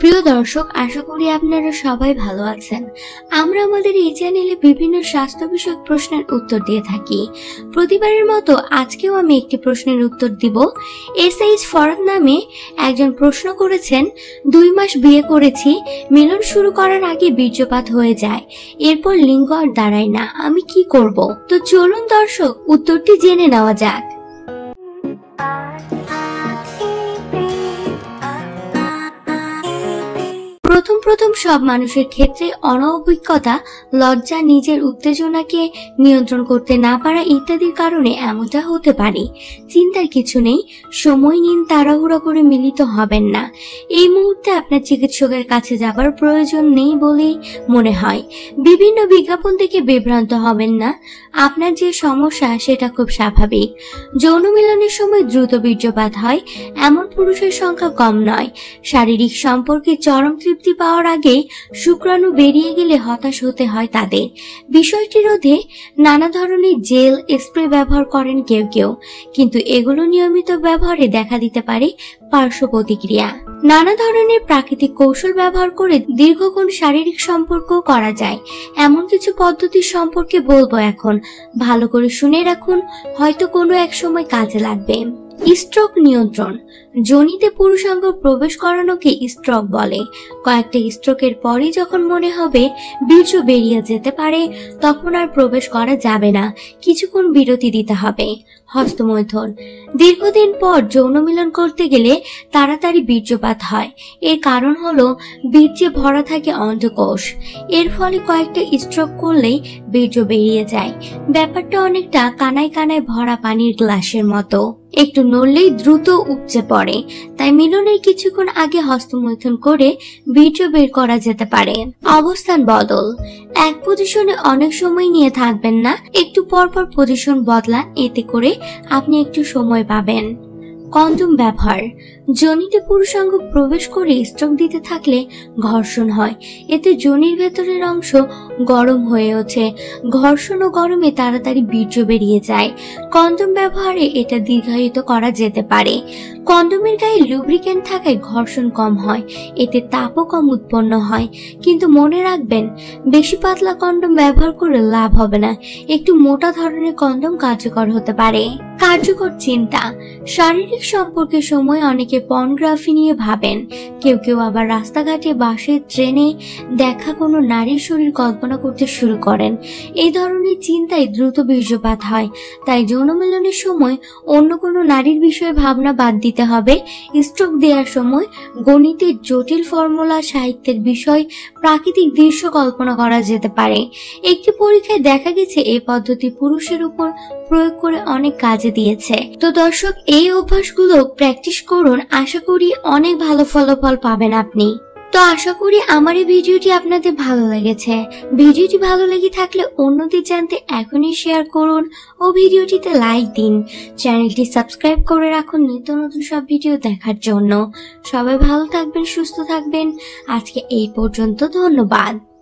প্রিয় দর্শক, আশা করি আপনারা সবাই ভালো আছেন। আমরা আমাদের এই চ্যানেলে বিভিন্ন স্বাস্থ্য বিষয়ক প্রশ্নের উত্তর দিয়ে থাকি। প্রতিবারের মতো আজকেও আমি একটি প্রশ্নের উত্তর দিব। এস এইচ ফরাদ নামে একজন প্রশ্ন করেছেন, দুই মাস বিয়ে করেছি, মিলন শুরু করার আগে বীর্যপাত হয়ে যায়, এরপর লিঙ্গ আর দাঁড়ায় না, আমি কি করব? তো চলুন দর্শক, উত্তরটি জেনে নেওয়া যাক। প্রথম সব মানুষের ক্ষেত্রে অনভিজ্ঞতা, লজ্জা, নিজের উত্তেজনাকে নিয়ন্ত্রণ করতে না পারা ইত্যাদির কারণে এমনটা হতে পারে। চিন্তার কিছু নেই, সময় নিন, তাড়াহুড়া করে মিলিত হবেন না। এই মুহূর্তে আপনার চিকিৎসকের কাছে যাবার প্রয়োজন নেই বলেই মনে হয়। বিভিন্ন বিজ্ঞাপন থেকে বিভ্রান্ত হবেন না। আপনার যে সমস্যা, সেটা খুব স্বাভাবিক। যৌন মিলনের সময় দ্রুত বীর্যপাত হয়, এমন পুরুষের সংখ্যা কম নয়। শারীরিক সম্পর্কে চরম তৃপ্তি পাওয়ার আগে শুক্রাণু বেরিয়ে গেলে হতাশ হতে হয় তাদের। বিষয়টি রোধে নানা ধরনের জেল, স্প্রে ব্যবহার করেন কেউ কেউ, কিন্তু এগুলো নিয়মিত ব্যবহারে দেখা দিতে পারে পার্শ্ব প্রতিক্রিয়া। নানা ধরনের প্রাকৃতিক কৌশল ব্যবহার করে দীর্ঘক্ষণ শারীরিক সম্পর্ক করা যায়। এমন কিছু পদ্ধতির সম্পর্কে বলব এখন। ভালো করে শুনে রাখুন, হয়তো কোনো এক সময় কাজে লাগবে। স্ট্রোক নিয়ন্ত্রণ। যোনিতে পুরুষাঙ্গ প্রবেশ করানোকে স্ট্রোক বলে। কয়েকটা স্ট্রোকের পরই যখন মনে হবে বীর্য বেরিয়ে যেতে পারে, তখন আর প্রবেশ করা যাবে না। কিছুক্ষণ বিরতি দিতে হবে। হস্তমৈথন। দীর্ঘদিন পর যৌন মিলন করতে গেলে তাড়াতাড়ি বীর্যপাত হয়। এর কারণ হলো বীর্যে ভরা থাকে অন্ধকোষ। এর ফলে কয়েকটা স্ট্রোক করলেই বীর্য বেরিয়ে যায়। ব্যাপারটা অনেকটা কানায় কানায় ভরা পানির গ্লাসের মতো। একটু নড়লেই দ্রুত উপচে পড়ে। তাই মিলনের কিছুক্ষণ আগে হস্তমৈথুন করে বীর্য বের করা যেতে পারে। অবস্থান বদল। এক পজিশনে অনেক সময় নিয়ে থাকবেন না। একটু পরপর পজিশন বদলান। এতে করে আপনি একটু সময় পাবেন। কন্ডম ব্যবহার। যোনিতে পুরুষাঙ্গ প্রবেশ করে স্ট্রোক দিতে থাকলে ঘর্ষণ হয়। এতে যোনির ভেতরের অংশ গরম হয়ে ওঠে। ঘর্ষণ ও গরমে তাড়াতাড়ি বীর্য বেরিয়ে যায়। কন্ডম ব্যবহারে এটা দীর্ঘায়িত করা যেতে পারে। কন্ডমের গায়ে লুব্রিকেন্ট থাকায় ঘর্ষণ কম হয়, এতে তাপও কম উৎপন্ন হয়। কিন্তু মনে রাখবেন, বেশি পাতলা কন্ডম ব্যবহার করে লাভ হবে না। একটু মোটা ধরনের কন্ডম কার্যকর হতে পারে। কার্যকর চিন্তা। শারীরিক সম্পর্কের সময় অনেকে পর্নোগ্রাফি নিয়ে ভাবেন। কেউ কেউ আবার রাস্তাঘাটে, বাসে, ট্রেনে দেখা কোনো নারীর শরীর কল্পনা করতে শুরু করেন। এই ধরনের চিন্তায় দ্রুত বীর্যপাত হয়। তাই যৌন মিলনের সময় অন্য কোনো নারীর বিষয়ে ভাবনা বাদ দিতে হবে। স্ট্রোক দেওয়ার সময় গণিতের জটিল ফর্মুলা সাহিত্যের বিষয়, প্রাকৃতিক দৃশ্য কল্পনা করা যেতে পারে। একটি পরীক্ষায় দেখা গেছে এই পদ্ধতি পুরুষের উপর প্রয়োগ করে অনেক কাজে দিয়েছে। তো দর্শক, এই অভ্যাসগুলো প্র্যাকটিস করুন। আশা করি অনেক ভালো ফলাফল পাবেন আপনি। তো আশা করি আমার এই ভিডিওটি আপনাদের ভালো লেগেছে। ভিডিওটি ভালো লেগে থাকলে অন্যদের জানতে এখনই শেয়ার করুন ও ভিডিওটিতে লাইক দিন। চ্যানেলটি সাবস্ক্রাইব করে রাখুন নিত্য নতুন সব ভিডিও দেখার জন্য। সবাই ভালো থাকবেন, সুস্থ থাকবেন। আজকে এই পর্যন্ত, ধন্যবাদ।